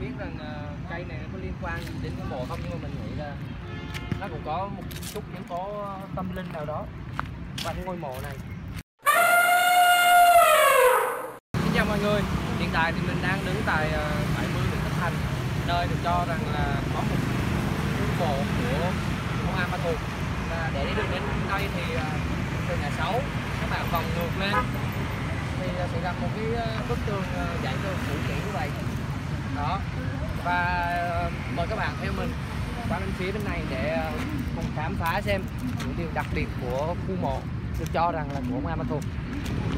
biết rằng uh, cây này có liên quan gì đến cái mộ không nhưng mà mình nghĩ là nó cũng có một chút yếu tố tâm linh nào đó qua cái ngôi mộ này. Xin chào mọi người hiện tại thì mình đang đứng tại uh, 70 Nguyễn Tất Thành nơi được cho rằng là có một ngôi mộ của công an Ba Thuộc và để đi được đến đây thì uh, từ ngã 6 các bạn vòng ngược lên thì sẽ gặp một cái ờ, bức tường ờ, dạng tường cũ kỹ như vậy đó. Và ờ, mời các bạn theo mình qua bên phía bên này để ờ, cùng khám phá xem những điều đặc biệt của khu mộ, được cho rằng là của ông Ma Thuộc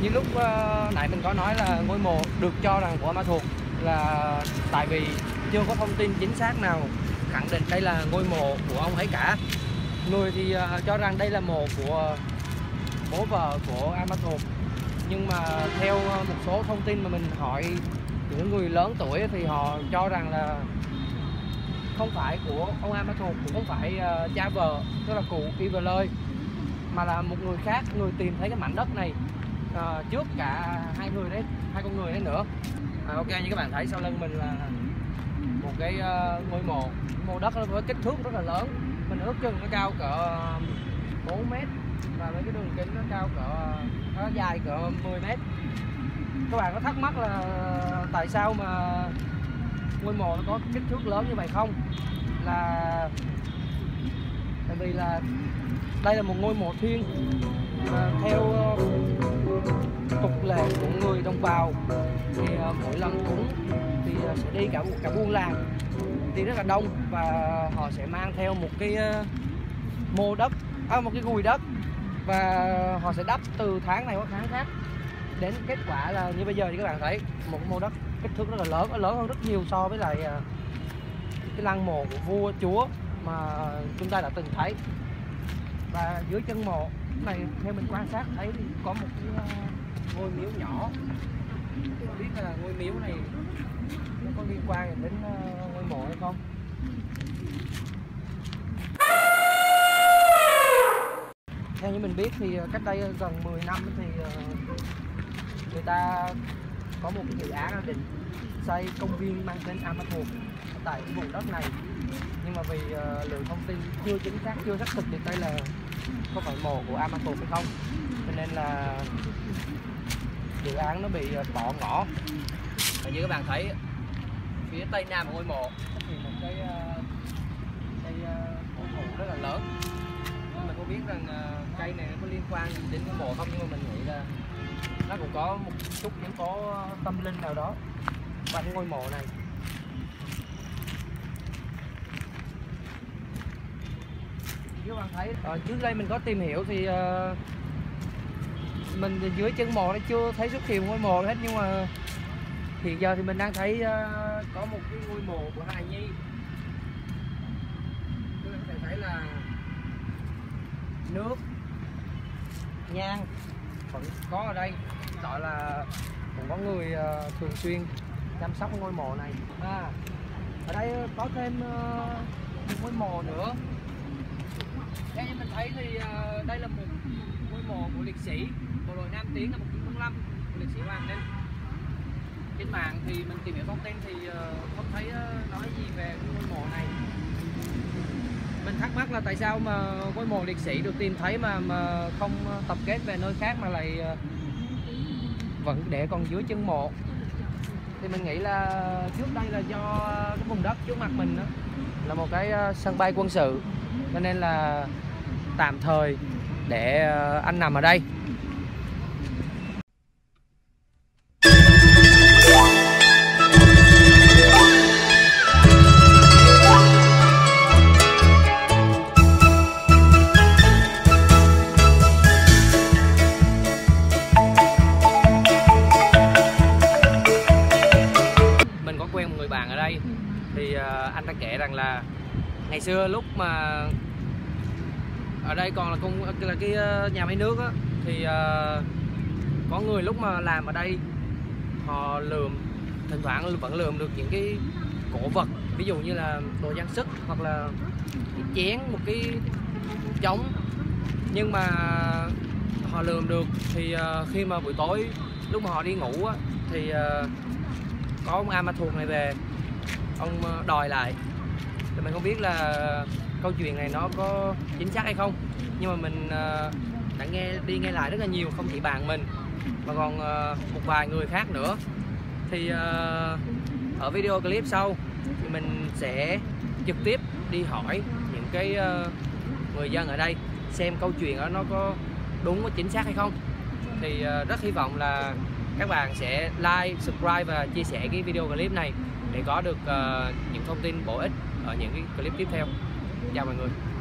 như lúc ờ, nãy mình có nói là ngôi mộ được cho rằng của Ma Thuộc là tại vì chưa có thông tin chính xác nào khẳng định đây là ngôi mộ của ông ấy cả. Người thì cho rằng đây là mộ của bố vợ của A Thuộc nhưng mà theo một số thông tin mà mình hỏi những người lớn tuổi thì họ cho rằng là không phải của ông A Thuộc cũng không phải uh, cha vợ tức là cụ Y Lơi mà là một người khác người tìm thấy cái mảnh đất này uh, trước cả hai người đấy hai con người đấy nữa. À, ok như các bạn thấy sau lưng mình là một cái uh, ngôi mộ. Mộ đất nó với kích thước rất là lớn. Mình ước chừng nó cao cỡ 4 mét và với cái đường kính nó cao cỡ nó dài cỡ 10 mét các bạn có thắc mắc là tại sao mà ngôi mộ nó có kích thước lớn như vậy không? Là tại vì là đây là một ngôi mộ thiên à, theo ờ, tục lệ của người đồng bào. Thì ờ, mỗi lần cúng thì ờ, sẽ đi cả cả buôn làng. Đi rất là đông và họ sẽ mang theo một cái ờ, mô đất à, một cái gùi đất. Và họ sẽ đắp từ tháng này qua tháng khác đến kết quả là như bây giờ thì các bạn thấy một mô đất kích thước rất là lớn nó lớn hơn rất nhiều so với lại à, cái lăng mộ của vua, chúa mà chúng ta đã từng thấy. Và dưới chân mộ này, theo mình quan sát thấy thì có một cái à, ngôi miếu nhỏ. Không biết là ngôi miếu này nó có liên quan đến à, ngôi mộ hay không? Theo như mình biết thì cách đây gần 10 năm thì người ta có một cái dự án định xây công viên mang tên Amazon tại cái vùng đất này. Nhưng mà vì uh, lượng thông tin chưa chính xác chưa xác thực được đây là có phải mồ của Amazon hay không. Cho nên là dự án nó bị ờ, bỏ ngỏ. Và như các bạn thấy phía tây nam của ngôi mộ thì hiện một cái ờ, cây cổ thụ rất là lớn. Mình không biết rằng ờ, cây này có liên quan đến cái mộ không? Nhưng mà mình nghĩ là nó cũng có một chút yếu tố tâm linh nào đó. Quanh ngôi mộ này. Các bạn thấy à, trước đây mình có tìm hiểu thì à, mình dưới chân mộ nó chưa thấy xuất hiện ngôi mộ hết nhưng mà hiện giờ thì mình đang thấy à, có một cái ngôi mộ của hài nhi. Các bạn có thể thấy là nước nhang vẫn có ở đây. Gọi là cũng có người ờ, thường xuyên chăm sóc ngôi mộ này. À, ở đây có thêm ờ, một ngôi mộ nữa. Theo như mình thấy thì ờ, đây là một ngôi mộ của liệt sĩ. Bộ đội Nam Tiến năm 1945 của liệt sĩ Hoàng Ninh trên mạng thì mình tìm hiểu thông tin thì không thấy nói gì về ngôi mộ này mình thắc mắc là tại sao mà ngôi mộ liệt sĩ được tìm thấy mà mà không ờ, tập kết về nơi khác mà lại ờ, vẫn để còn dưới chân mộ? Thì mình nghĩ là trước đây là do cái vùng đất trước mặt mình đó, là một cái ờ, sân bay quân sự. Cho nên là tạm thời để anh nằm ở đây. Ngày xưa lúc mà ở đây còn là công là cái ờ, nhà máy nước á thì ờ, có người lúc mà làm ở đây họ lượm thỉnh thoảng vẫn lượm được những cái cổ vật ví dụ như là đồ trang sức hoặc là cái chén một cái trống nhưng mà họ lượm được thì ờ, khi mà buổi tối lúc mà họ đi ngủ á, thì có ông A Ma Thuộc này về ông đòi lại thì mình không biết là câu chuyện này nó có chính xác hay không. Nhưng mà mình ờ, đã nghe đi nghe lại rất là nhiều không chỉ bạn mình mà còn ờ, một vài người khác nữa. Thì ờ, ở video clip sau thì mình sẽ trực tiếp đi hỏi những cái người dân ở đây xem câu chuyện đó nó có đúng có chính xác hay không. Thì rất hy vọng là các bạn sẽ like, subscribe và chia sẻ cái video clip này để có được những thông tin bổ ích ở những cái clip tiếp theo. Chào mọi người.